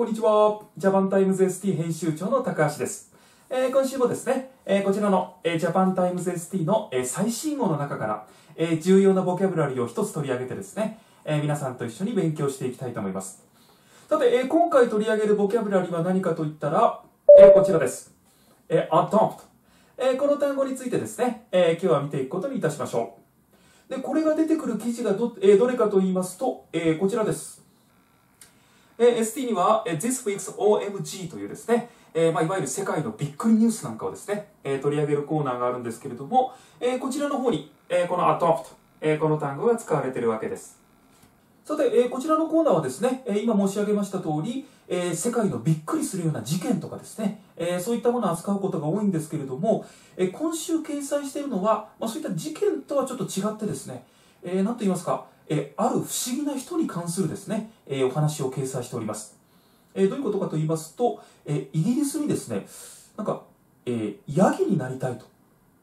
こんにちは。ジャパンタイムズ ST 編集長の高橋です。えー今週もですね、えーこちらの、えージャパンタイムズ ST の、えー最新号の中から、えー重要なボキャブラリーを一つ取り上げてですね、えー皆さんと一緒に勉強していきたいと思います。さて、えー今回取り上げるボキャブラリーは何かといったら、えーこちらです。えー adopt。えこの単語についてですね、えー今日は見ていくことにいたしましょう。で、これが出てくる記事がど,、えーどれかと言いますと、えーこちらです。え ST には、え This Week's OMG というですね、えまあ、いわゆる世界のびっくりニュースなんかをですね、え取り上げるコーナーがあるんですけれども、えこちらの方に、えこの adopt、えこの単語が使われているわけです。さて、えーこちらのコーナーはですね、えー今申し上げました通り、えー世界のびっくりするような事件とかですね、えそういったものを扱うことが多いんですけれども、え今週掲載しているのは、まあ、そういった事件とはちょっと違ってですね、えー、と言いますか、えある不思議な人に関するですね、えお話を掲載しております。えどういうことかと言いますと、えイギリスにですね、なんか、えーヤギになりたいと、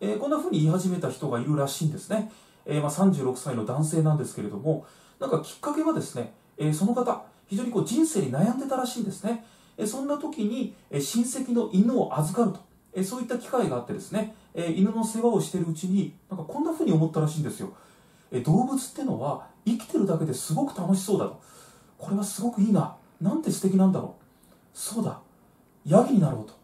えこんな風に言い始めた人がいるらしいんですね。えまあ、36歳の男性なんですけれども、なんかきっかけはですね、えその方、非常にこう人生に悩んでたらしいんですね。えそんな時に、え親戚の犬を預かると、えそういった機会があってですね、え犬の世話をしているうちに、なんかこんな風に思ったらしいんですよ。え動物ってのは生きてるだけですごく楽しそうだと。これはすごくいいな。なんて素敵なんだろう。そうだ。ヤギになろうと。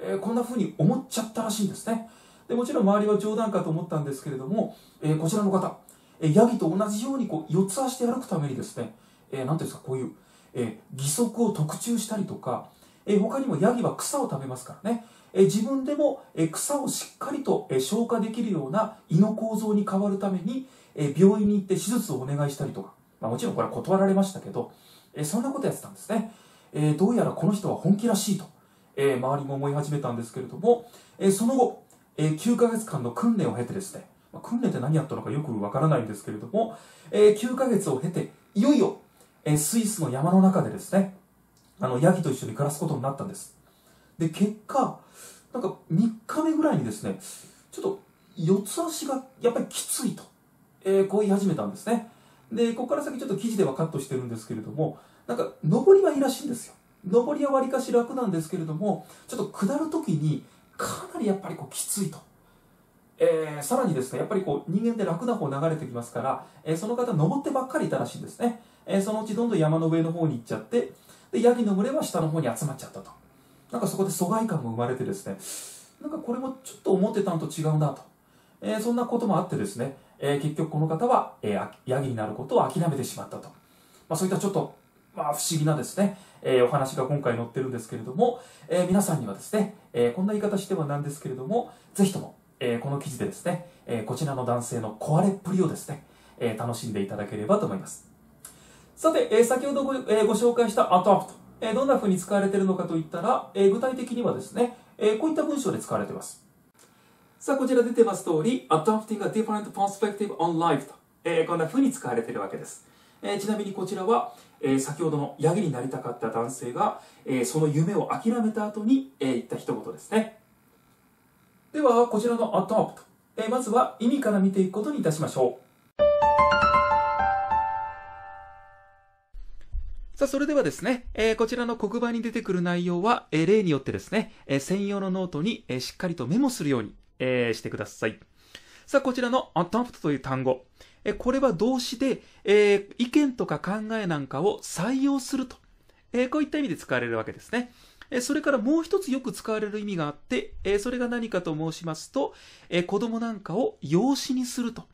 えーこんな風に思っちゃったらしいんですね。でもちろん周りは冗談かと思ったんですけれども、えーこちらの方、えーヤギと同じようにこう四つ足で歩くためにですね、えーなんていうんですか、こういう、え義足を特注したりとか、え他にもヤギは草を食べますからね、え自分でも、え草をしっかりと、え消化できるような胃の構造に変わるために、え病院に行って手術をお願いしたりとか、まあ、もちろんこれは断られましたけど、えそんなことやってたんですね。えどうやらこの人は本気らしいと、え周りも思い始めたんですけれども、えその後、え9ヶ月間の訓練を経てですね、ま訓練って何やったのかよくわからないんですけれども、え9ヶ月を経て、いよいよ、えスイスの山の中でですね、あの、ヤギと一緒に暮らすことになったんです。で、結果、なんか3日目ぐらいにですね、ちょっと四つ足がやっぱりきついと、えーこう言い始めたんですね。で、ここから先ちょっと記事ではカットしてるんですけれども、なんか上りはいいらしいんですよ。上りはわりかし楽なんですけれども、ちょっと下るときにかなりやっぱりこうきついと。えーさらにですね、やっぱりこう人間で楽な方流れてきますから、えーその方登ってばっかりいたらしいんですね。えーそのうちどんどん山の上の方に行っちゃって、で、ヤギの群れは下の方に集まっちゃったと。なんかそこで疎外感も生まれてですね、なんかこれもちょっと思ってたのと違うなと。えそんなこともあってですね、えー結局この方は、えーヤギになることを諦めてしまったと。まあそういったちょっと、まあ不思議なですね、えーお話が今回載ってるんですけれども、えー皆さんにはですね、えーこんな言い方してはなんですけれども、ぜひとも、えーこの記事でですね、えーこちらの男性の壊れっぷりをですね、えー楽しんでいただければと思います。さて、えー先ほどご,、えご紹介した adopt、えーどんな風に使われているのかといったら、えー具体的にはですね、えーこういった文章で使われています。さあ、こちら出てます通り、adopting a different perspective on life と、えーこんな風に使われているわけです。えーちなみにこちらは、えー先ほどのヤギになりたかった男性が、えーその夢を諦めた後に、えー言った一言ですね。では、こちらの adopt、えーまずは意味から見ていくことにいたしましょう。さあ、それではですね、えーこちらの黒板に出てくる内容は、えー例によってですね、えー専用のノートに、えーしっかりとメモするように、えーしてください。さあ、こちらの adopt という単語。えこれは動詞で、えー意見とか考えなんかを採用すると。えーこういった意味で使われるわけですね。えそれからもう一つよく使われる意味があって、えそれが何かと申しますと、え子供なんかを養子にすると。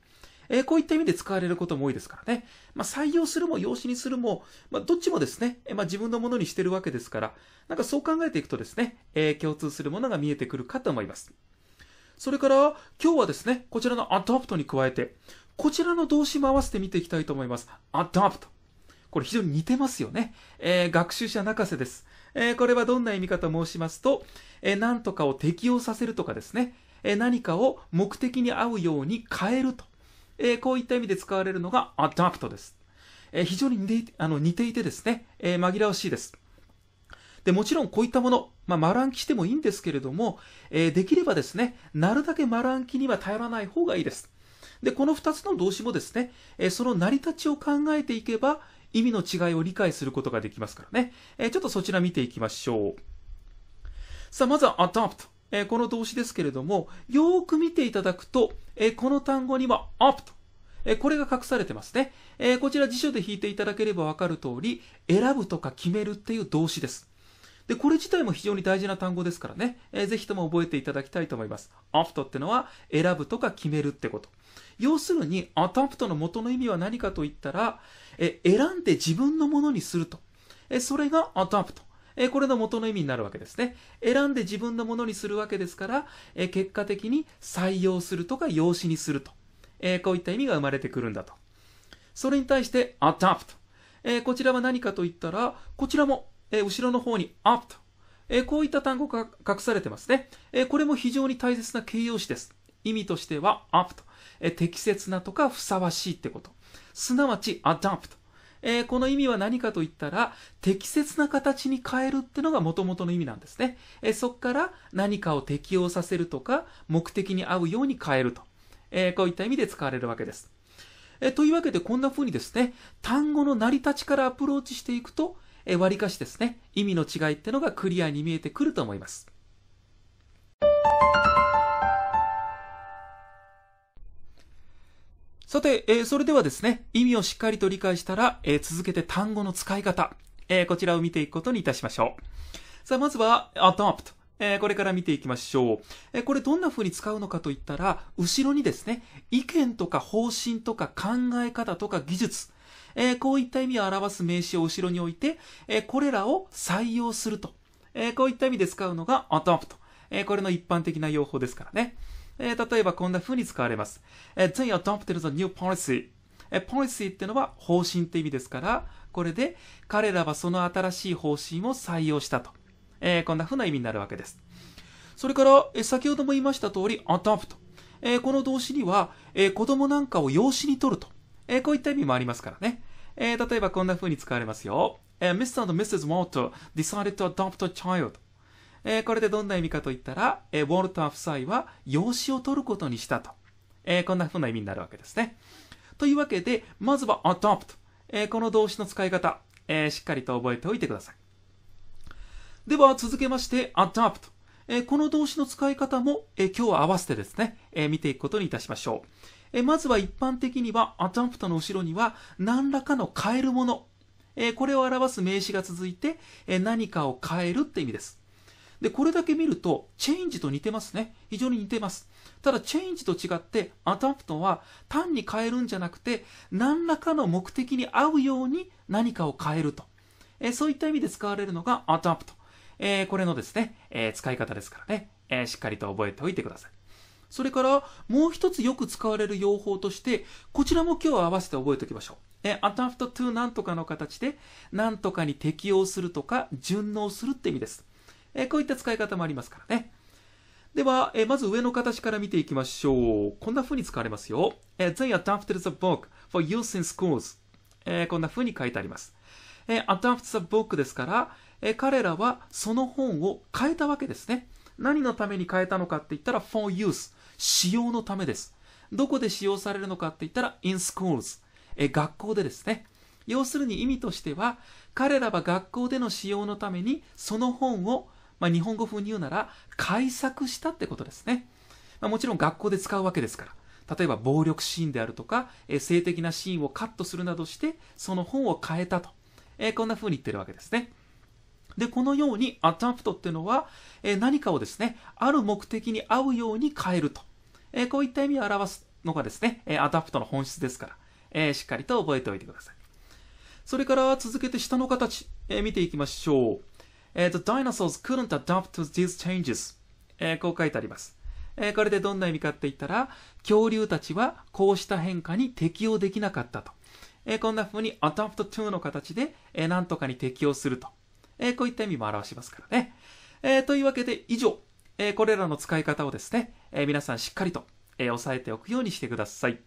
えこういった意味で使われることも多いですからね。まあ、採用するも養子にするも、まあ、どっちもですね、まあ、自分のものにしてるわけですから、なんかそう考えていくとですね、え共通するものが見えてくるかと思います。それから、今日はですね、こちらの adopt に加えて、こちらの動詞も合わせて見ていきたいと思います。adopt。これ非常に似てますよね。えー学習者泣かせです。えーこれはどんな意味かと申しますと、えー何とかを適用させるとかですね、えー何かを目的に合うように変えると。えーこういった意味で使われるのが adopt です。えー非常に似ていてあの似ていてですね、えー紛らわしいです。で、もちろんこういったもの、まあ、丸暗記してもいいんですけれども、えーできればですね、なるだけ丸暗記には頼らない方がいいです。で、この2つの動詞もですね、えーその成り立ちを考えていけば、意味の違いを理解することができますからね。えー、ちょっとそちら見ていきましょう。さあ、まずは adopt。えー、この動詞ですけれども、よーく見ていただくと、えー、この単語には opt。えこれが隠されてますね。えこちら辞書で引いていただければわかる通り、選ぶとか決めるっていう動詞です。で、これ自体も非常に大事な単語ですからね、えー、ぜひとも覚えていただきたいと思います。opt ってのは選ぶとか決めるってこと。要するに、adopt の元の意味は何かと言ったら、え選んで自分のものにすると。えそれが adopt。えこれの元の意味になるわけですね。選んで自分のものにするわけですから、え結果的に採用するとか用紙にすると。えこういった意味が生まれてくるんだと。それに対して adapt。えこちらは何かと言ったら、こちらもえ後ろの方に up と、えこういった単語が隠されてますね、えこれも非常に大切な形容詞です。意味としては up と、え適切なとかふさわしいってこと。すなわち adapt。えー、この意味は何かと言ったら、適切な形に変えるってのが元々の意味なんですね。えー、そこから何かを適用させるとか、目的に合うように変えると。えー、こういった意味で使われるわけです。えというわけで、こんな風にですね、単語の成り立ちからアプローチしていくと、え割かしですね、意味の違いってのがクリアに見えてくると思います。さて、えー、それではですね、意味をしっかりと理解したら、えー、続けて単語の使い方、えー、こちらを見ていくことにいたしましょう。さあ、まずは、adopt。えー、これから見ていきましょう。えー、これどんな風に使うのかといったら、後ろにですね、意見とか方針とか考え方とか技術、えー、こういった意味を表す名詞を後ろに置いて、えー、これらを採用すると。えー、こういった意味で使うのが adopt。えこれの一般的な用法ですからね。え例えばこんな風に使われます。え They adopted the new policy. え policy ってのは方針って意味ですから、これで彼らはその新しい方針を採用したと。えこんな風な意味になるわけです。それから、え先ほども言いました通り adopt。えこの動詞には、え子供なんかを養子に取ると。えー、こういった意味もありますからね。えー、例えばこんな風に使われますよ。えー、Mr. and Mrs. Walter decided to adopt a child. えー、これでどんな意味かといったら、えー、ウォルター夫妻は養子を取ることにしたと。えー、こんな風な意味になるわけですね。というわけで、まずは adopt。えー、この動詞の使い方、えー、しっかりと覚えておいてください。では続けまして adapt。え、この動詞の使い方も、え、今日は合わせてですね、え、見ていくことにいたしましょう。えまずは一般的には、 adapt の後ろには何らかの変えるもの、えこれを表す名詞が続いて、え何かを変えるって意味です。で、これだけ見ると、チェンジと似てますね。非常に似てます。ただ、チェンジと違って、 adapt は単に変えるんじゃなくて、何らかの目的に合うように何かを変えると。えそういった意味で使われるのが adapt。えこれのですね、え使い方ですからね、えしっかりと覚えておいてください。それからもう一つよく使われる用法として、こちらも今日は合わせて覚えておきましょう。え、adapt to なんとかの形で、なんとかに適応するとか、順応するって意味です。え、こういった使い方もありますからね。では、えまず上の形から見ていきましょう。こんな風に使われますよ。え They adapted the book for use in schools. えこんな風に書いてあります。え adapt the book ですから、え彼らはその本を変えたわけですね。何のために変えたのかって言ったら for use。使用のためです。どこで使用されるのかって言ったら in schools。え学校でですね。要するに意味としては、彼らは学校での使用のためにその本を、まあ、日本語風に言うなら改作したってことですね。まあ、もちろん学校で使うわけですから。例えば暴力シーンであるとか、え性的なシーンをカットするなどして、その本を変えたと。えこんな風に言ってるわけですね。で、このように adapt っていうのは、え何かをですね、ある目的に合うように変えると。えこういった意味を表すのがですね、え adapt の本質ですから、えしっかりと覚えておいてください。それから続けて下の形、え見ていきましょう。え The dinosaurs couldn't adapt to these changes. えこう書いてあります。えこれでどんな意味かって言ったら、恐竜たちはこうした変化に適応できなかったと。えこんな風に adapt to の形で、え何とかに適応すると。えー、こういった意味も表しますからね。えー、というわけで以上、えー、これらの使い方をですね、え皆さんしっかりと、え押さえておくようにしてください。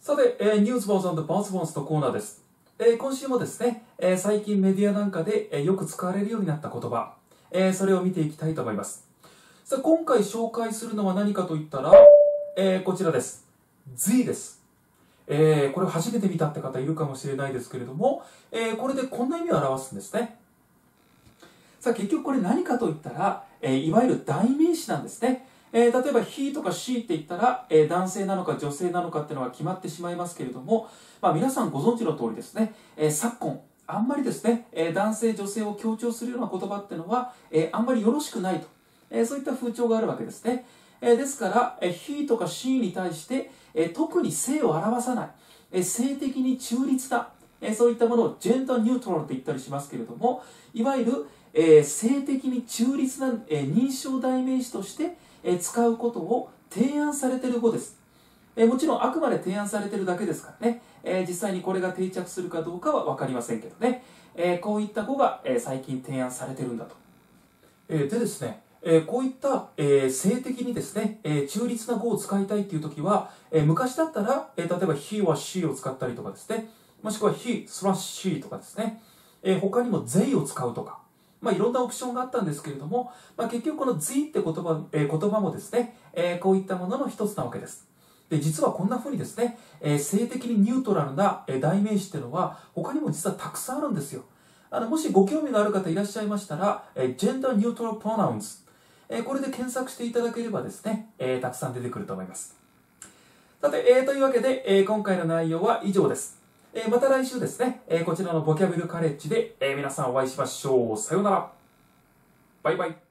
さて、えー、ニュースボーズバーズボンスのコーナーです。えー、今週もですね、えー、最近メディアなんかで、えー、よく使われるようになった言葉、えー、それを見ていきたいと思います。さあ、今回紹介するのは何かといったら、えー、こちらです。Z です。えー、これを初めて見たって方いるかもしれないですけれども、えー、これでこんな意味を表すんですね。さあ、結局これ何かといったら、えー、いわゆる代名詞なんですね。えー、例えば he とか she って言ったら、えー、男性なのか女性なのかっていうのが決まってしまいますけれども、まあ、皆さんご存知の通りですね、えー、昨今、あんまりですね、えー、男性女性を強調するような言葉っていうのは、えー、あんまりよろしくないと、えー、そういった風潮があるわけですね。えー、ですから、えー、he とか she に対して、え、特に性を表さない、え、性的に中立な、え、そういったものをジェンダーニュートラルと言ったりしますけれども、いわゆる、え、性的に中立な、え、認証代名詞として、え、使うことを提案されている語です。え、もちろんあくまで提案されているだけですからね、え、実際にこれが定着するかどうかは分かりませんけどね、え、こういった語が、え、最近提案されてるんだと。え、でですね、えー、こういった、えー、性的にですね、えー、中立な語を使いたいっていう時は、え、昔だったら、え、例えば he は she を使ったりとかですね、もしくは he スラッシ she とかですね、え、他にも they を使うとか、まあ、いろんなオプションがあったんですけれども、まあ、結局この the って言葉,、え、言葉もですね、え、こういったものの一つなわけです。で実はこんな風にですね、え、性的にニュートラルな、え、代名詞っていうのは他にも実はたくさんあるんですよ。あのもしご興味のある方いらっしゃいましたら、えー、Gender Neutral Pronouns、え、これで検索していただければですね、え、たくさん出てくると思います。さて、えー、というわけで、え、今回の内容は以上です。え、また来週ですね、え、こちらのボキャブルカレッジで、え、皆さんお会いしましょう。さようなら。バイバイ。